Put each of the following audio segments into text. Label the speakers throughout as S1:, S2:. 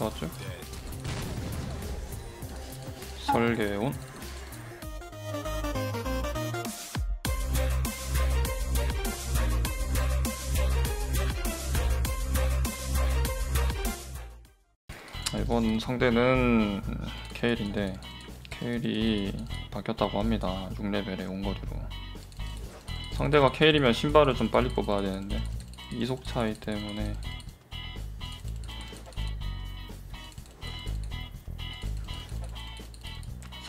S1: 좋았죠? 설계온 이번 상대는 케일인데 케일이 바뀌었다고 합니다. 6레벨의 온거리로. 상대가 케일이면 신발을 좀 빨리 뽑아야 되는데 이속 차이 때문에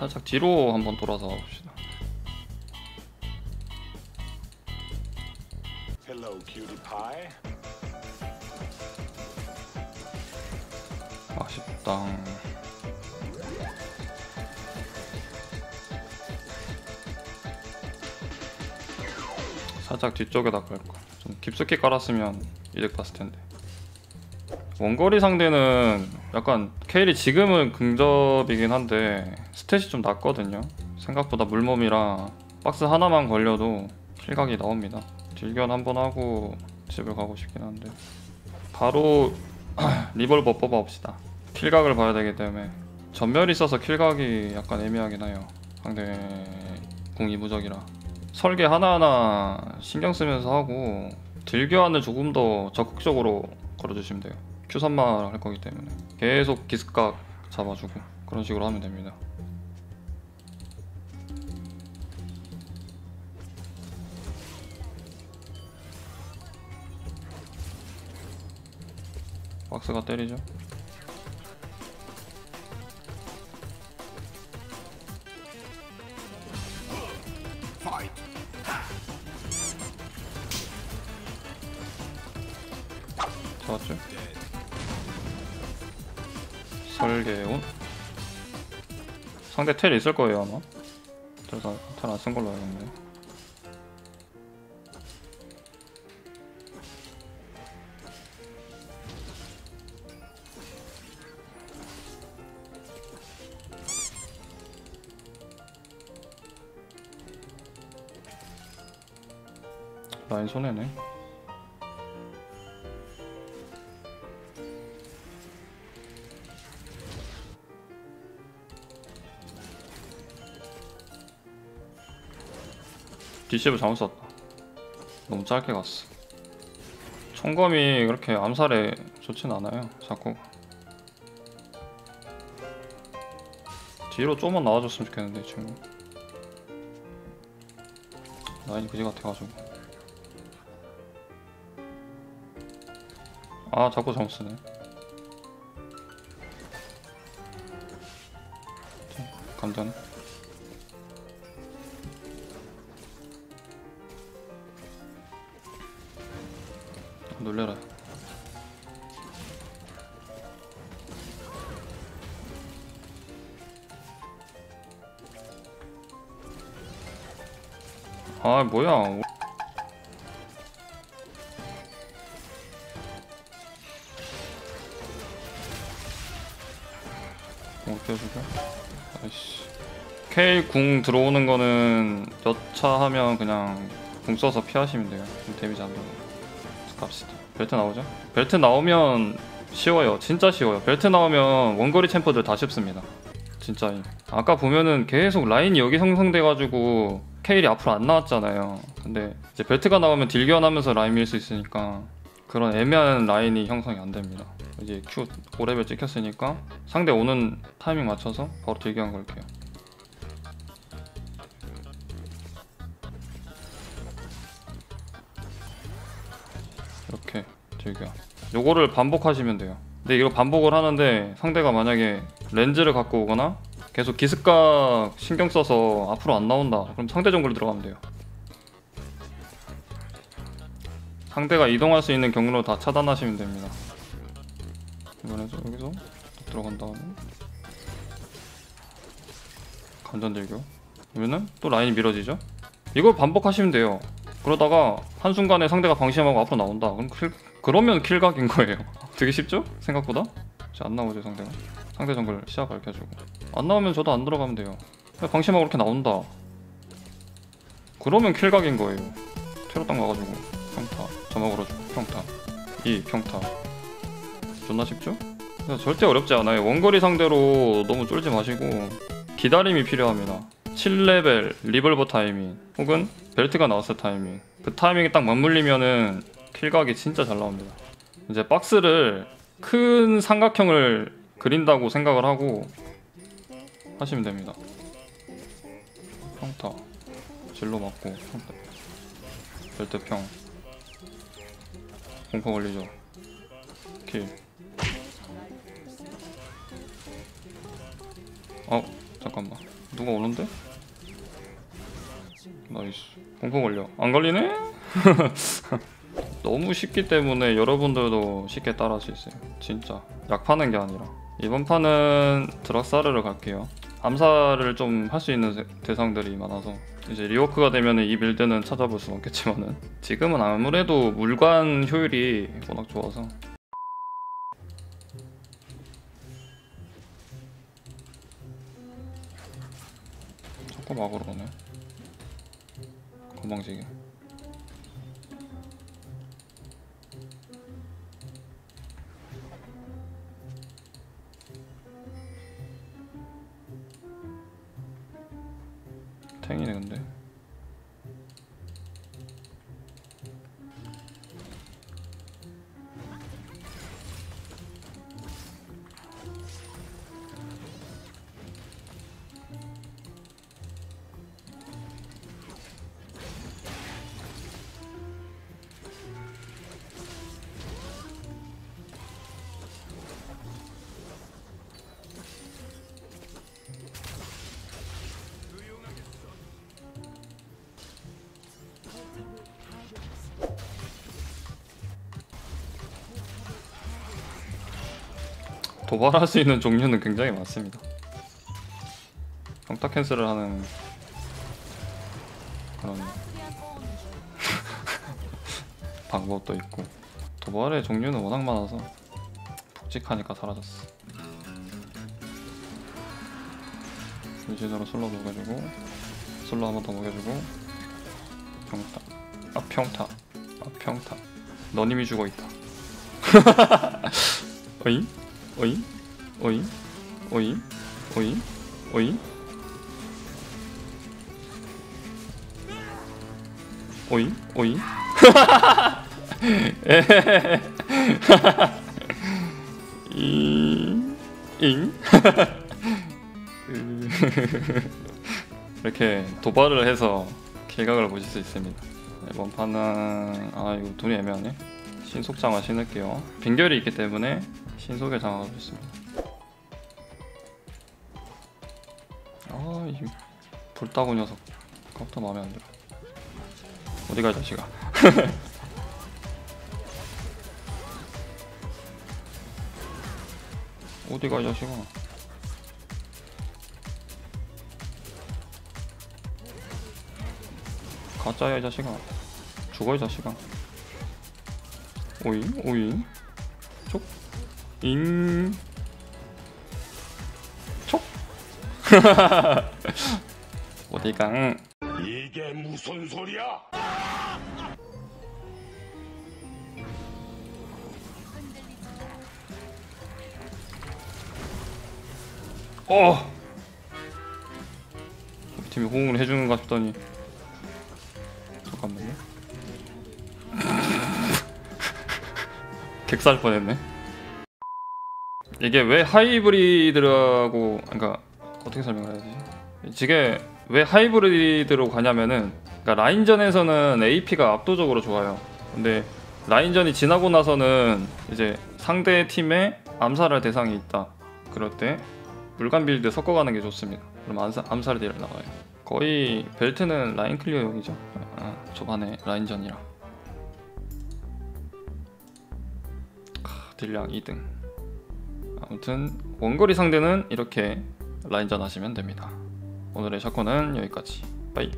S1: 살짝 뒤로 한번 돌아서 봅시다.
S2: Hello, cutie pie.
S1: 아쉽다. 살짝 뒤쪽에다 깔걸 좀 깊숙이 깔았으면 이득 봤을 텐데. 원거리 상대는 약간 케일이 지금은 근접이긴 한데 stat이 좀 낮거든요. 생각보다 물몸이라 박스 하나만 걸려도 kill각이 나옵니다. 딜교환 한번 하고 집을 가고 싶긴 한데. 바로 리볼버 뽑아봅시다. kill각을 봐야 되기 때문에. 점멸이 있어서 kill각이 약간 애매하긴 해요. 상대 궁 이무적이라. 설계 하나하나 신경 쓰면서 하고 딜교환을 조금 더 적극적으로 걸어주시면 돼요 큐 선말 할 거기 때문에 계속 기스각 잡아주고 그런 식으로 하면 됩니다 박스가 때리죠? 설계온 상대 텔 있을 거예요 아마. 제가 텔 안 쓴 걸로 있는데. 라인 손해네 Deceive 잘못 썼다. 너무 짧게 갔어. 총검이 그렇게 암살에 좋진 않아요 자꾸 뒤로 좀만 나와줬으면 좋겠는데 이 친구 라인이 그지 같아가지고. 아 자꾸 잘못 쓰네. 감자는 놀래라. 아 뭐야? 어떻게 해줄까? 아이씨. 케일 궁 들어오는 거는 여차하면 그냥 궁 써서 피하시면 돼요. 좀 데미지 안 들어 갑시다. 벨트 나오죠? 벨트 나오면 쉬워요. 진짜 쉬워요. 벨트 나오면 원거리 champ들 다 쉽습니다. 진짜 아까 보면은 계속 라인이 여기 형성돼가지고 케일이 앞으로 안 나왔잖아요. 근데 이제 벨트가 나오면 딜교하면서 라인 밀 수 있으니까 그런 애매한 라인이 형성이 안 됩니다. 이제 Q 5레벨 찍혔으니까 상대 오는 타이밍 맞춰서 바로 딜견 걸게요 이렇게 딜견 요거를 반복하시면 돼요. 근데 이거 반복을 하는데 상대가 만약에 렌즈를 갖고 오거나 계속 기습각 신경 써서 앞으로 안 나온다. 그럼 상대 정글로 들어가면 돼요. 상대가 이동할 수 있는 경로로 다 차단하시면 됩니다. 이번에서 여기서 들어간 다음에 감전들교 그러면은 또 라인이 밀어지죠? 이걸 반복하시면 돼요 그러다가 한순간에 상대가 방심하고 앞으로 나온다. 그럼 킬, 그러면 킬각인 거예요. 되게 쉽죠? 생각보다? 안 나오죠 상대가. 상대 정글 시야 밝혀주고. 안 나오면 저도 안 들어가면 돼요. 방심하고 이렇게 나온다. 그러면 kill각인 거예요. 테러 딱 와가지고 평타 점화 걸어주고 평타. 이 평타. 존나 쉽죠? 절대 어렵지 않아요. 원거리 상대로 너무 쫄지 마시고 기다림이 필요합니다. 7레벨 리볼버 타이밍 혹은 벨트가 나왔을 타이밍. 그 타이밍에 딱 맞물리면은 kill각이 진짜 잘 나옵니다. 이제 박스를 큰 삼각형을 그린다고 생각을 하고 하시면 됩니다. 평타. 진로 맞고 평타. 벨트 평. 공포 걸리죠? kill. 어 잠깐만 누가 오는데? nice. 공포 걸려. 안 걸리네? 너무 쉽기 때문에 여러분들도 쉽게 따라 할 수 있어요. 진짜. 약 파는 게 아니라. 이번 판은 드락사르를 갈게요. 암살을 좀 할 수 있는 세- 대상들이 많아서 이제 리워크가 되면 이 빌드는 찾아볼 수 없겠지만은. 지금은 아무래도 물관 효율이 워낙 좋아서 자꾸 막으러 가네. 건방지게 도발할 수 있는 종류는 굉장히 많습니다. 평타 캔슬을 하는 그런 방법도 있고 도발의 종류는 워낙 많아서 푹직하니까 사라졌어. 유진으로 솔로 먹여주고 솔로 한 번 더 먹여주고 평타 아 평타 아 평타 너님이 죽어 있다. 어잉? 오잉? 오잉? 오잉? 오잉? 오잉? 오잉? 오잉? 잉? 잉? 으. 이렇게 도발을 해서 킬각을 보실 수 있습니다. 이번 판은 아 이거 돈이 애매하네. 신속 장화 신을게요. 빈결이 있기 때문에 신속의 장화가 좋습니다. 아, 이 불따구 녀석. 깜짝 마음에 안 들어. 어디 가, 이 자식아. 어디 가, 이 자식아. 가짜야, 이 자식아. 죽어, 이 자식아. 오잉, 오잉. 촉. 잉. 촉. 어디강.
S2: 이게 무슨 소리야?
S1: 어. 우리 팀이 호응을 해주는가 싶더니 잠깐만요. 객살 뻔했네. 이게 왜 하이브리드라고 그러니까 어떻게 설명을 해야 되지? 이게 왜 하이브리드로 가냐면은 그러니까 라인전에서는 AP가 압도적으로 좋아요. 근데 라인전이 지나고 나서는 이제 상대 팀에 암살할 대상이 있다. 그럴 때 물관 build 섞어가는 게 좋습니다. 그럼 암살, 암살 deal 나와요. 거의 벨트는 라인 clear용이죠. 아, 초반에 라인전이랑 카, deal량 2등. 아무튼 원거리 상대는 이렇게 라인전 하시면 됩니다. 오늘의 샷건은 여기까지. bye.